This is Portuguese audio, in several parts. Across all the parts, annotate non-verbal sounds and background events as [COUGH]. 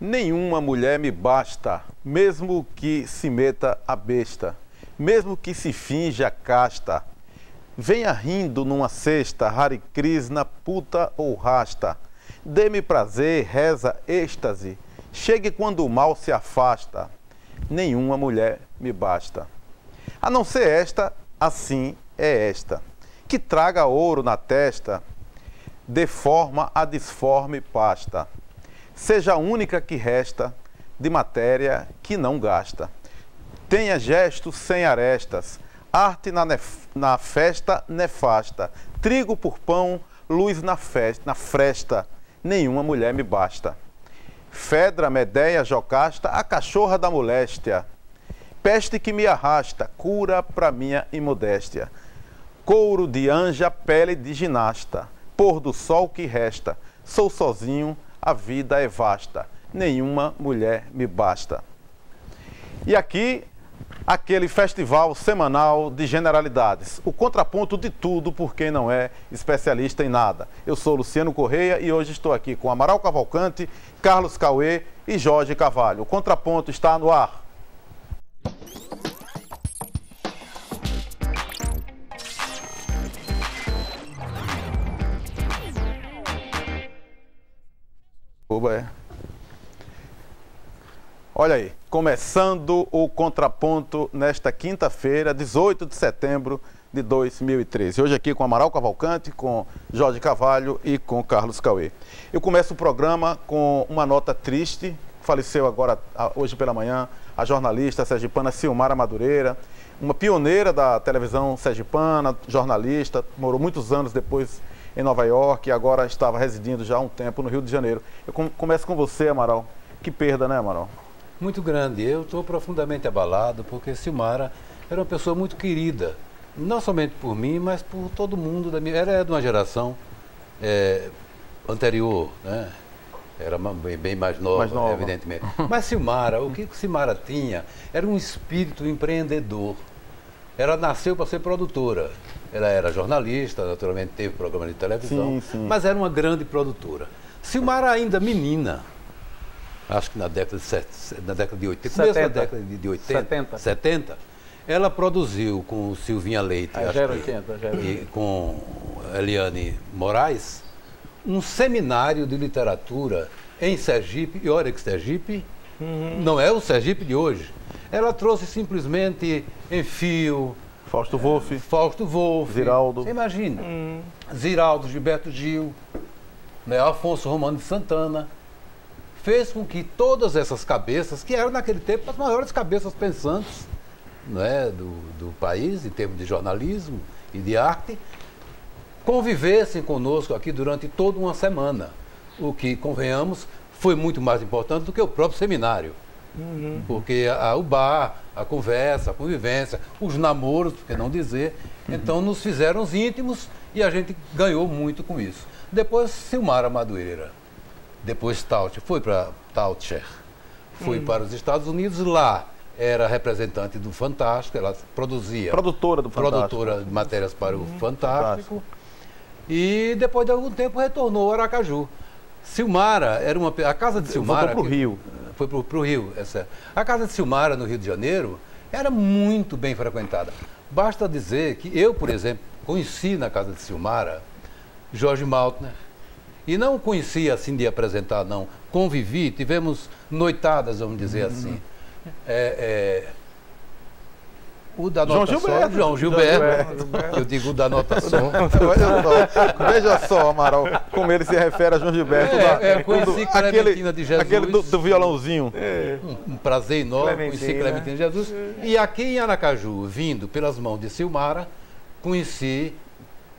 Nenhuma mulher me basta, mesmo que se meta a besta, mesmo que se finja casta. Venha rindo numa cesta, Hare Krishna, puta ou rasta. Dê-me prazer, reza, êxtase. Chegue quando o mal se afasta. Nenhuma mulher me basta. A não ser esta, assim é esta. Que traga ouro na testa, deforma a disforme pasta seja a única que resta de matéria que não gasta. Tenha gestos sem arestas, arte na, na festa nefasta, trigo por pão, luz na, festa, na fresta, nenhuma mulher me basta. Fedra, Medeia, Jocasta, a cachorra da moléstia, peste que me arrasta, cura para minha imodéstia. Couro de anja, pele de ginasta, pôr do sol que resta, sou sozinho, a vida é vasta, nenhuma mulher me basta. E aqui, aquele festival semanal de generalidades, o contraponto de tudo por quem não é especialista em nada. Eu sou Luciano Correia e hoje estou aqui com Amaral Cavalcante, Carlos Cauê e Jorge Cavalho. O contraponto está no ar. É. Olha aí, começando o contraponto nesta quinta-feira, 18 de setembro de 2013. Hoje aqui com Amaral Cavalcante, com Jorge Cavalho e com Carlos Cauê. Eu começo o programa com uma nota triste. Faleceu agora, hoje pela manhã, a jornalista sergipana Silmara Madureira, uma pioneira da televisão sergipana, jornalista, morou muitos anos depois em Nova York e agora estava residindo já há um tempo no Rio de Janeiro. Eu começo com você, Amaral. Que perda, né, Amaral? Muito grande. Eu estou profundamente abalado porque Silmara era uma pessoa muito querida, não somente por mim, mas por todo mundo da minha. Era é de uma geração é, anterior, né? Era bem, bem mais, nova, mais nova, evidentemente. Mas Silmara, o que Silmara tinha era um espírito empreendedor. Ela nasceu para ser produtora. Ela era jornalista, naturalmente teve programa de televisão, sim, sim. mas era uma grande produtora. Silmara ainda menina, acho que na década de, na década de 80, 70. na década de 80, 70. 70, ela produziu com Silvinha Leite ah, já 80, já e com Eliane Moraes um seminário de literatura em Sergipe, e olha que Sergipe uhum. não é o Sergipe de hoje. Ela trouxe simplesmente Enfio, Fausto Wolff. Fausto Wolff. Ziraldo. Você imagina. Hum. Ziraldo, Gilberto Gil, né, Afonso Romano de Santana. Fez com que todas essas cabeças, que eram naquele tempo as maiores cabeças pensantes né, do, do país, em termos de jornalismo e de arte, convivessem conosco aqui durante toda uma semana. O que, convenhamos, foi muito mais importante do que o próprio seminário. Uhum. Porque a, o bar, a conversa, a convivência, os namoros, por que não dizer, uhum. então nos fizeram os íntimos e a gente ganhou muito com isso. Depois Silmara Madureira, depois Taut, foi para Tautcher, foi uhum. para os Estados Unidos, lá era representante do Fantástico, ela produzia. Produtora do Fantástico. Produtora de matérias para o uhum. Fantástico. Fantástico. E depois de algum tempo retornou ao Aracaju. Silmara era uma. A casa de Silmara. Voltou para o Rio foi para o Rio. Essa. A casa de Silmara, no Rio de Janeiro, era muito bem frequentada. Basta dizer que eu, por exemplo, conheci na casa de Silmara Jorge Maltner. E não conhecia assim de apresentar, não. Convivi, tivemos noitadas, vamos dizer uhum. assim. É, é, o da nota João Gilberto. João Gilberto. Gilberto. Eu digo o da nota som. veja, só, veja só, Amaral, como ele se refere a João Gilberto. É, é conheci Clementina de Jesus. Aquele do, do violãozinho. É. Um, um, prazer enorme Clementina. conheci Clementina de Jesus. E aqui em Aracaju, vindo pelas mãos de Silmara, conheci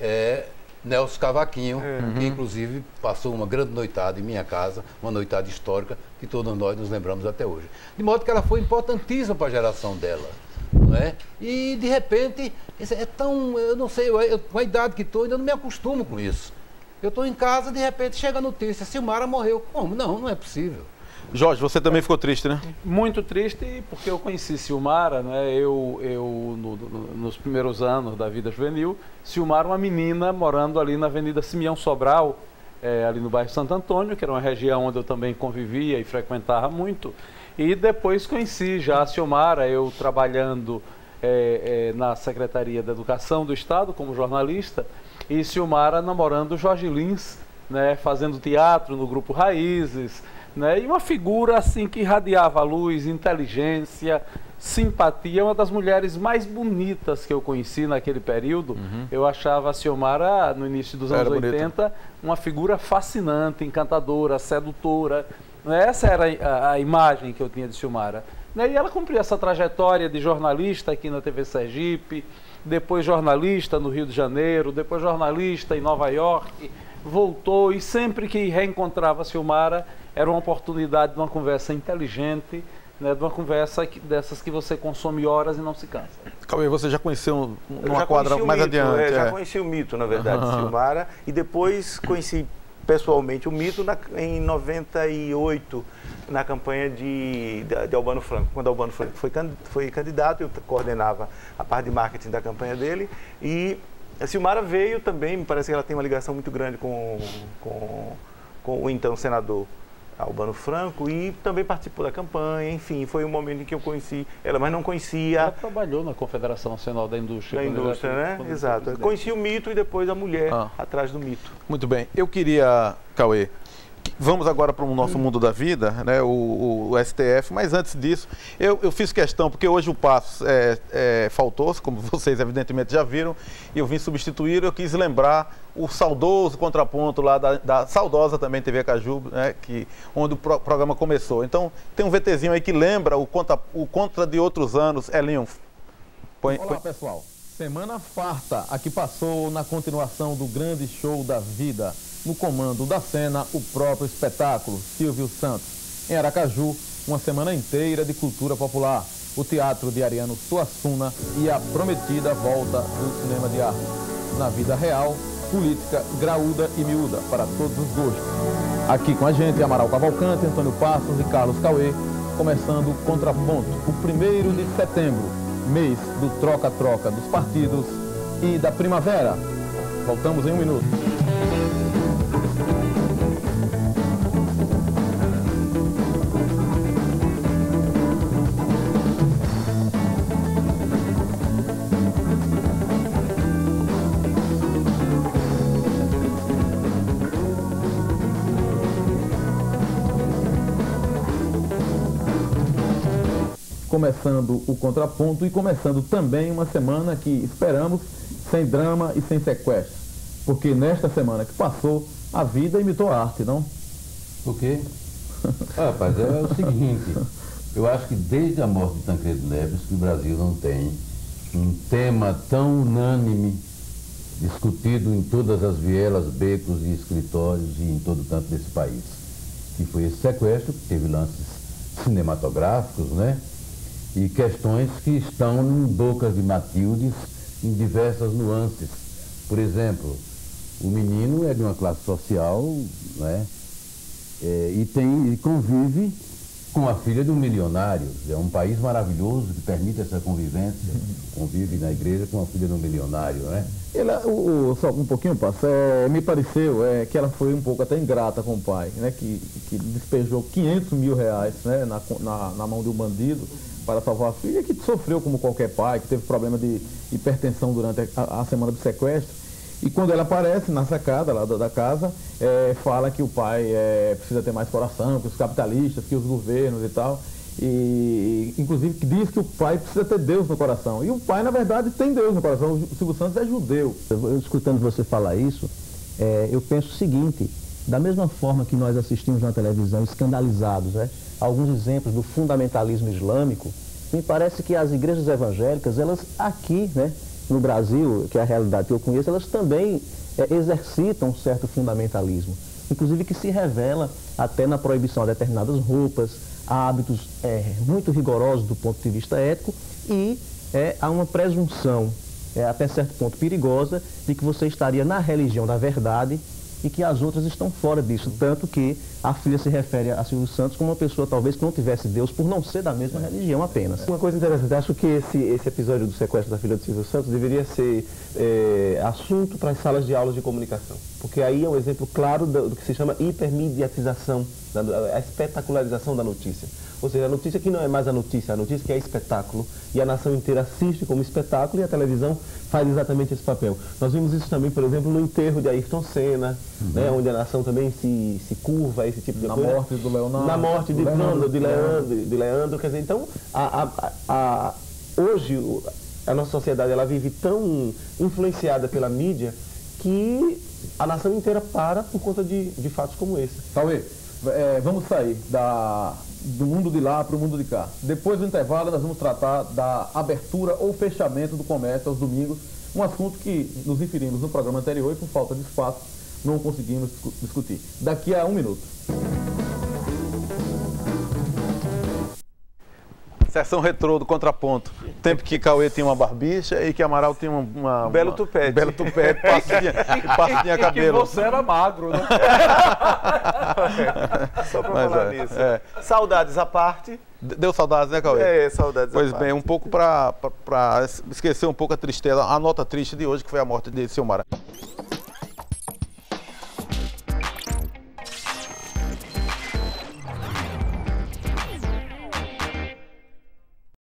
é, Nelson Cavaquinho, uhum. que inclusive passou uma grande noitada em minha casa, uma noitada histórica que todos nós nos lembramos até hoje. De modo que ela foi importantíssima para a geração dela não é? E de repente, é tão, eu não sei, eu, com a idade que estou, ainda não me acostumo com isso. Eu estou em casa, de repente chega a notícia, Silmara morreu. Como? Não, não é possível. Jorge, você também ficou triste, né? Muito triste, porque eu conheci Silmara, né? Eu, eu no, no, nos primeiros anos da vida juvenil, Silmara, uma menina morando ali na Avenida Simeão Sobral, é, ali no bairro Santo Antônio, que era uma região onde eu também convivia e frequentava muito. E depois conheci já a Silmara, eu trabalhando é, é, na Secretaria da Educação do Estado como jornalista, e Silmara namorando Jorge Lins, né, fazendo teatro no grupo Raízes, né, e uma figura assim que irradiava luz, inteligência, simpatia, uma das mulheres mais bonitas que eu conheci naquele período. Uhum. Eu achava a Silmara, no início dos anos 80, uma figura fascinante, encantadora, sedutora. Né? Essa era a, a, imagem que eu tinha de Silmara. Né? E ela cumpriu essa trajetória de jornalista aqui na TV Sergipe, depois jornalista no Rio de Janeiro, depois jornalista em Nova York, voltou e sempre que reencontrava a Silmara era uma oportunidade de uma conversa inteligente, né, de uma conversa que, dessas que você consome horas e não se cansa. Cauê, você já conheceu uma quadra mais mito, adiante? É, já conheci o mito, na verdade, uhum. Silmara, e depois conheci pessoalmente o mito na, em 98, na campanha de, de, de, Albano Franco. Quando Albano Franco foi, foi candidato, eu coordenava a parte de marketing da campanha dele, e a Silmara veio também, me parece que ela tem uma ligação muito grande com, com, com o então senador Albano Franco e também participou da campanha, enfim, foi um momento em que eu conheci ela, mas não conhecia. Ela trabalhou na Confederação Nacional da Indústria. Da Indústria, né? Exato. Conheci o mito e depois a mulher ah. atrás do mito. Muito bem. Eu queria, Cauê, Vamos agora para o nosso mundo da vida, né, o, o, STF, mas antes disso, eu, eu, fiz questão, porque hoje o passo é, é, faltou, como [LAUGHS] vocês evidentemente já viram, e eu vim substituir, eu quis lembrar o saudoso contraponto lá da, da saudosa também TV Caju, né, que, onde o pro, programa começou. Então, tem um VTzinho aí que lembra o contra, o contra de outros anos, Elinho. Põe, Olá, põe... pessoal. Semana farta, aqui passou na continuação do grande show da vida no comando da cena, o próprio espetáculo, Silvio Santos. Em Aracaju, uma semana inteira de cultura popular. O teatro de Ariano Suassuna e a prometida volta do cinema de arte. Na vida real, política graúda e miúda, para todos os gostos. Aqui com a gente, Amaral Cavalcante, Antônio Passos e Carlos Cauê, começando o Contraponto, o primeiro de setembro, mês do troca-troca dos partidos e da primavera. Voltamos em um minuto. Começando o contraponto e começando também uma semana que esperamos sem drama e sem sequestro. Porque nesta semana que passou, a vida imitou a arte, não? O quê? Ah, rapaz, é o seguinte, eu acho que desde a morte de Tancredo Neves que o Brasil não tem um tema tão unânime discutido em todas as vielas, becos e escritórios e em todo o canto desse país. Que foi esse sequestro, que teve lances cinematográficos, né? E questões que estão em bocas de Matildes em diversas nuances. Por exemplo, o menino é de uma classe social né, é, e, tem, e convive com a filha de um milionário. É um país maravilhoso que permite essa convivência. Convive na igreja com a filha de um milionário, né? Ela, o, o, só um pouquinho, passo, é, me pareceu é, que ela foi um pouco até ingrata com o pai, né? Que, que despejou 500 mil reais né, na, na, na mão de um bandido para salvar a filha, que sofreu como qualquer pai, que teve problema de hipertensão durante a, a semana do sequestro. E quando ela aparece na sacada lá da, da casa, é, fala que o pai é, precisa ter mais coração, que os capitalistas, que os governos e tal. E, inclusive, diz que o pai precisa ter Deus no coração. E o pai, na verdade, tem Deus no coração. O Silvio Santos é judeu. Eu, escutando você falar isso, é, eu penso o seguinte: da mesma forma que nós assistimos na televisão, escandalizados, né? alguns exemplos do fundamentalismo islâmico, me parece que as igrejas evangélicas, elas aqui, né, no Brasil, que é a realidade que eu conheço, elas também é, exercitam um certo fundamentalismo, inclusive que se revela até na proibição de determinadas roupas, hábitos é, muito rigorosos do ponto de vista ético e é, há uma presunção, é, até certo ponto perigosa, de que você estaria na religião da verdade e que as outras estão fora disso. Tanto que a filha se refere a Silvio Santos como uma pessoa talvez que não tivesse Deus por não ser da mesma religião apenas. Uma coisa interessante, acho que esse, esse episódio do sequestro da filha de Silvio Santos deveria ser é, assunto para as salas de aulas de comunicação, porque aí é um exemplo claro do, do que se chama hipermediatização, da, a espetacularização da notícia. Ou seja, a notícia que não é mais a notícia, a notícia que é espetáculo, e a nação inteira assiste como espetáculo e a televisão faz exatamente esse papel. Nós vimos isso também, por exemplo, no enterro de Ayrton Senna, uhum. né, onde a nação também se, se curva a esse tipo de Na coisa. Na morte do Leonardo. Na morte de Leandro, de Leandro, de Leandro, quer dizer, então, a, a, a, hoje a nossa sociedade ela vive tão influenciada pela mídia que a nação inteira para por conta de, de fatos como esse. Cauê, é, vamos sair da, do mundo de lá para o mundo de cá. Depois do intervalo, nós vamos tratar da abertura ou fechamento do comércio aos domingos, um assunto que nos inferimos no programa anterior e por falta de espaço não conseguimos discutir. Daqui a um minuto. Sessão retrô do contraponto. Tempo que Cauê tinha uma barbicha e que Amaral tinha uma. uma um belo tupete. Um belo tupete, passinha, [LAUGHS] passinha e, cabelo. E que você era magro, né? [LAUGHS] Só pra Mas falar é, nisso. É. Saudades à parte. Deu saudades, né, Cauê? É, saudades Pois bem, um pouco para esquecer um pouco a tristeza, a nota triste de hoje, que foi a morte de Silmara.